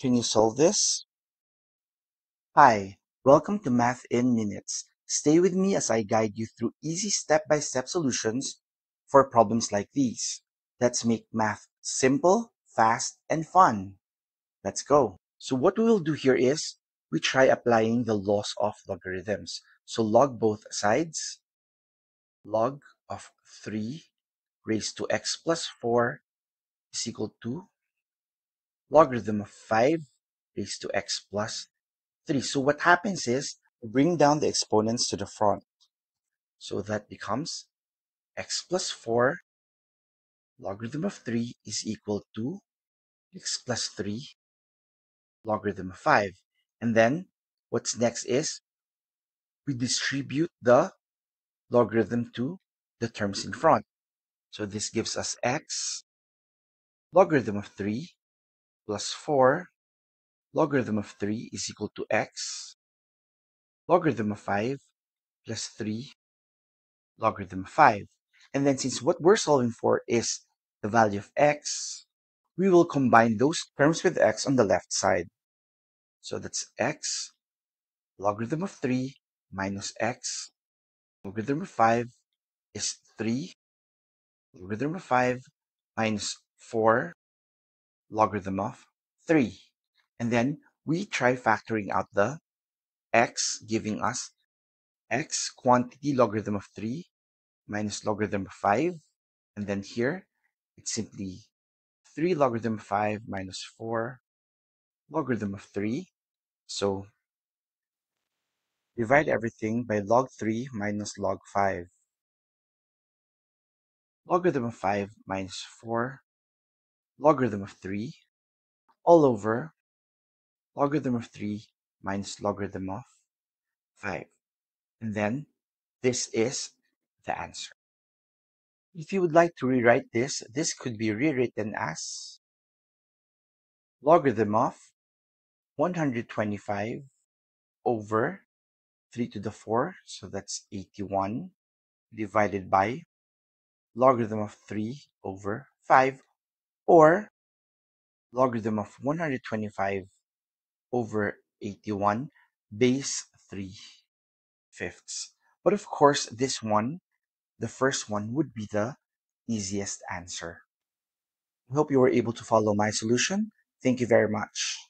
Can you solve this? Hi, welcome to Math in Minutes. Stay with me as I guide you through easy step-by-step solutions for problems like these. Let's make math simple, fast, and fun. Let's go. So what we will do here is we try applying the laws of logarithms. So log both sides. Log of 3 raised to x plus 4 is equal to logarithm of 5 raised to x plus 3. So what happens is we bring down the exponents to the front. So that becomes x plus 4 logarithm of 3 is equal to x plus 3 logarithm of 5. And then what's next is we distribute the logarithm to the terms in front. So this gives us x logarithm of 3 plus 4 logarithm of 3 is equal to x logarithm of 5 plus 3 logarithm of 5. And then since what we're solving for is the value of x, we will combine those terms with x on the left side. So that's x logarithm of 3 minus x logarithm of 5 is 3 logarithm of 5 minus 4 logarithm of 3. And then we try factoring out the x, giving us x quantity logarithm of 3 minus logarithm of 5. And then here, it's simply 3 logarithm of 5 minus 4 logarithm of 3. So divide everything by log 3 minus log 5. Logarithm of 5 minus 4 logarithm of 3 all over logarithm of 3 minus logarithm of 5. And then this is the answer. If you would like to rewrite this, this could be rewritten as logarithm of 125 over 3 to the 4, so that's 81, divided by logarithm of 3 over 5 or logarithm of 125 over 81 base 3 fifths. But of course, this one, the first one, would be the easiest answer. I hope you were able to follow my solution. Thank you very much.